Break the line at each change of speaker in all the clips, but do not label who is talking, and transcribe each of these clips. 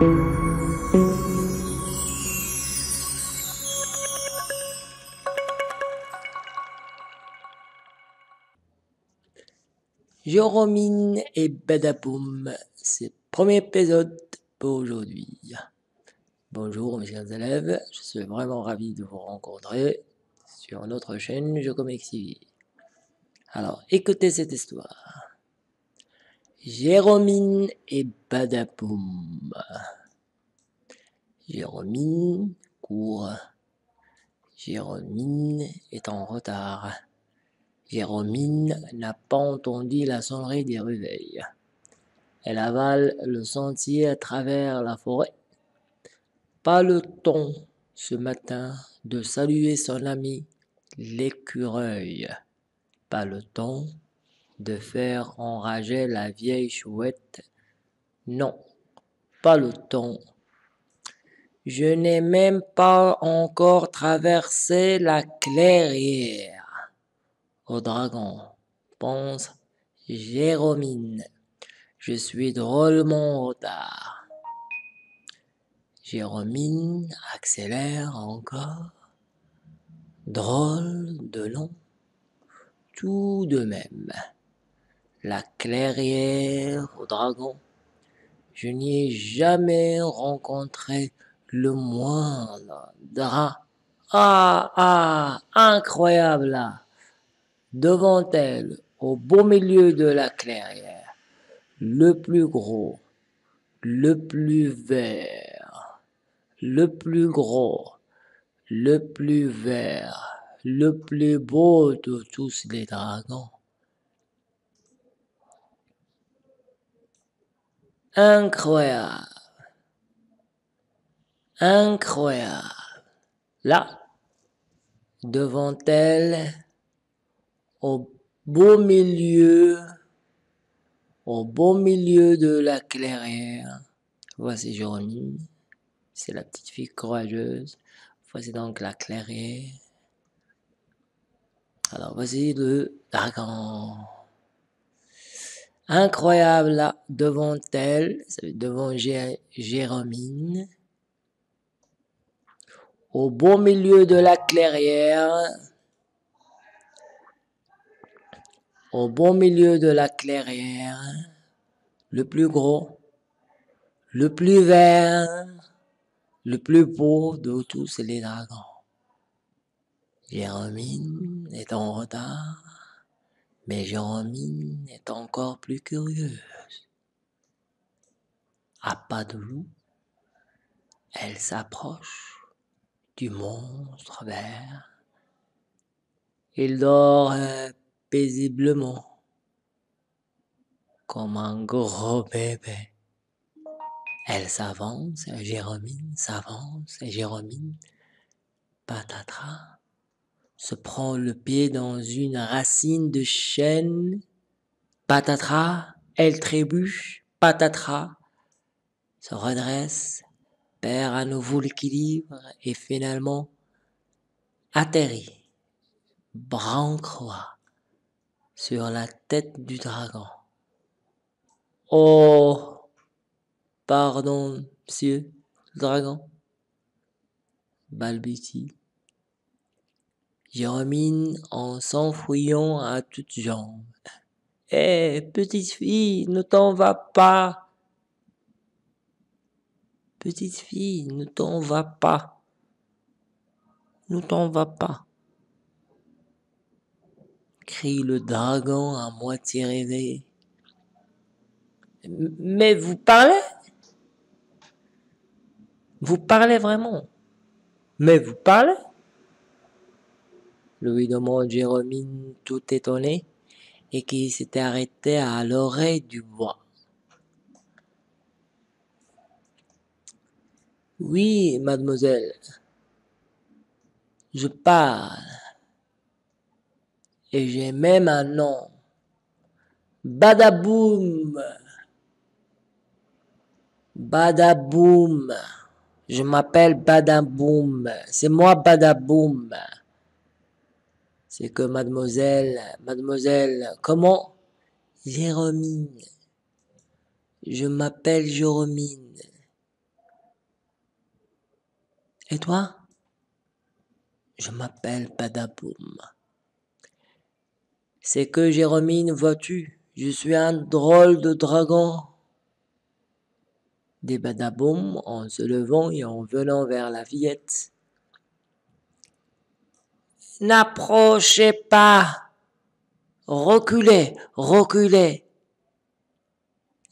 Jérôme et Badaboum, c'est premier épisode pour aujourd'hui. Bonjour mes chers élèves, je suis vraiment ravi de vous rencontrer sur notre chaîne Je. Alors, écoutez cette histoire. Jérôme et Badaboum. Jérôme court. Jérôme est en retard. Jérôme n'a pas entendu la sonnerie des réveils. Elle avale le sentier à travers la forêt. Pas le temps ce matin de saluer son ami l'écureuil. Pas le temps de faire enrager la vieille chouette? Non, pas le temps. Je n'ai même pas encore traversé la clairière au dragon, pense Jérôme. Je suis drôlement en retard. Jérôme accélère encore. Drôle de long. Tout de même. La clairière au dragon. Je n'y ai jamais rencontré le moindre drap. Ah, ah, incroyable là devant elle, au beau milieu de la clairière, le plus gros, le plus vert, le plus gros, le plus vert, le plus beau de tous les dragons. Incroyable. Incroyable. Là, devant elle, au beau milieu, au beau milieu de la clairière. Voici Jérôme, c'est la petite fille courageuse. Voici donc la clairière. Alors voici le dragon. Incroyable là, devant elle, devant Jérôme. Au beau milieu de la clairière, au bon milieu de la clairière, le plus gros, le plus vert, le plus beau de tous les dragons. Jérôme est en retard, mais Jérôme est encore plus curieuse. À pas de loup, elle s'approche du monstre vert. Il dort paisiblement, comme un gros bébé. Elle s'avance, Jérôme s'avance, Jérôme, patatras, se prend le pied dans une racine de chêne, patatras, elle trébuche, patatras, se redresse, perd à nouveau l'équilibre et finalement atterrit, bras sur la tête du dragon. Oh, pardon, monsieur le dragon, balbutie Jérôme en s'enfouillant à toutes jambes. Eh, petite fille, ne t'en va pas. Petite fille, ne t'en va pas. Ne t'en va pas crie le dragon à moitié réveillé. Mais vous parlez? Vous parlez vraiment? Mais vous parlez? Lui demande Jérôme tout étonné et qui s'était arrêté à l'oreille du bois. Oui, mademoiselle, je parle et j'ai même un nom. Badaboum. Badaboum. Je m'appelle Badaboum. C'est moi Badaboum. C'est que mademoiselle, mademoiselle, comment? Jérôme. Je m'appelle Jérôme. Et toi? Je m'appelle Badaboum. C'est que Jérôme, vois-tu, je suis un drôle de dragon. Des Badaboum en se levant et en venant vers la fillette. N'approchez pas. Reculez, reculez.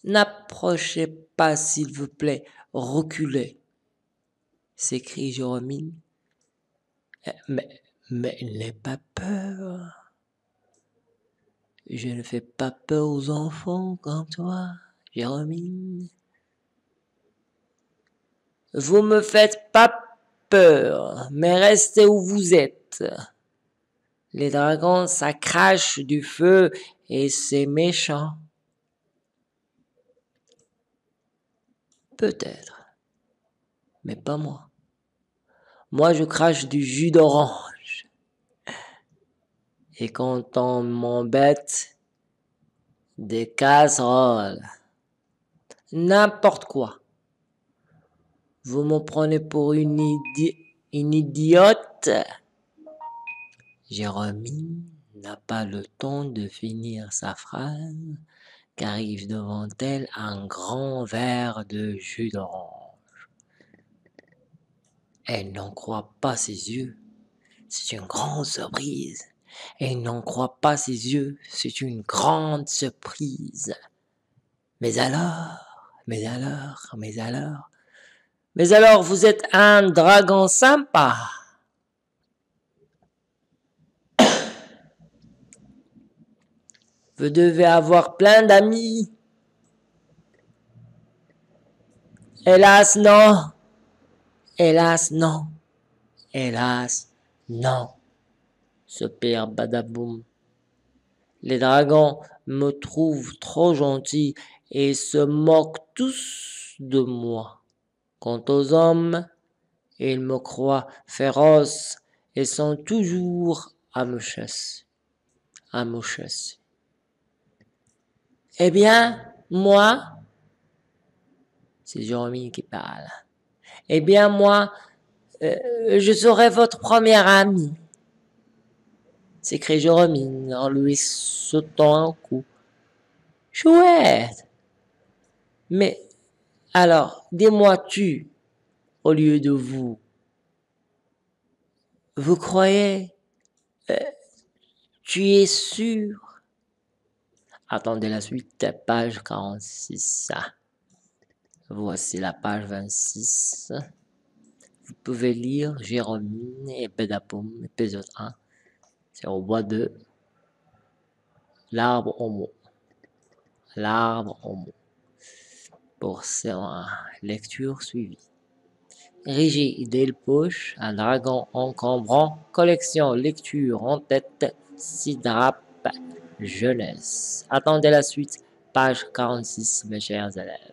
N'approchez pas, s'il vous plaît, reculez s'écrie Jérôme. Eh, mais, mais n'aie pas peur. Je ne fais pas peur aux enfants comme toi, Jérôme. Vous me faites pas peur, mais restez où vous êtes. Les dragons, ça crache du feu et c'est méchant. Peut-être, mais pas moi. Moi, je crache du jus d'orange. Et quand on m'embête, des casseroles. N'importe quoi. Vous me prenez pour une, une idiote? Jérôme n'a pas le temps de finir sa phrase qu'arrive devant elle un grand verre de jus d'orange. Elle n'en croit pas ses yeux. C'est une grande surprise. Elle n'en croit pas ses yeux. C'est une grande surprise. Mais alors, mais alors, mais alors, mais alors vous êtes un dragon sympa. Vous devez avoir plein d'amis. Hélas, non. Hélas, non. Hélas, non. Ce père Badaboum. Les dragons me trouvent trop gentil et se moquent tous de moi. Quant aux hommes, ils me croient féroce et sont toujours à me chasser. À me chasser. Eh bien, moi, c'est Jérémie qui parle. Eh bien, moi, euh, je serai votre première amie. s'écrie Jérôme en lui sautant un coup. Chouette. Mais, alors, dis-moi tu, au lieu de vous. Vous croyez euh, Tu es sûr Attendez la suite, page 46. Voici la page 26. Vous pouvez lire Jérôme et Bedapoum, épisode 1. C'est au bois de l'arbre mot. L'arbre mot. Pour sa lecture suivie. Régis Delpoche, un dragon encombrant, collection lecture en tête, Sidrap, jeunesse. Attendez la suite, page 46, mes chers élèves.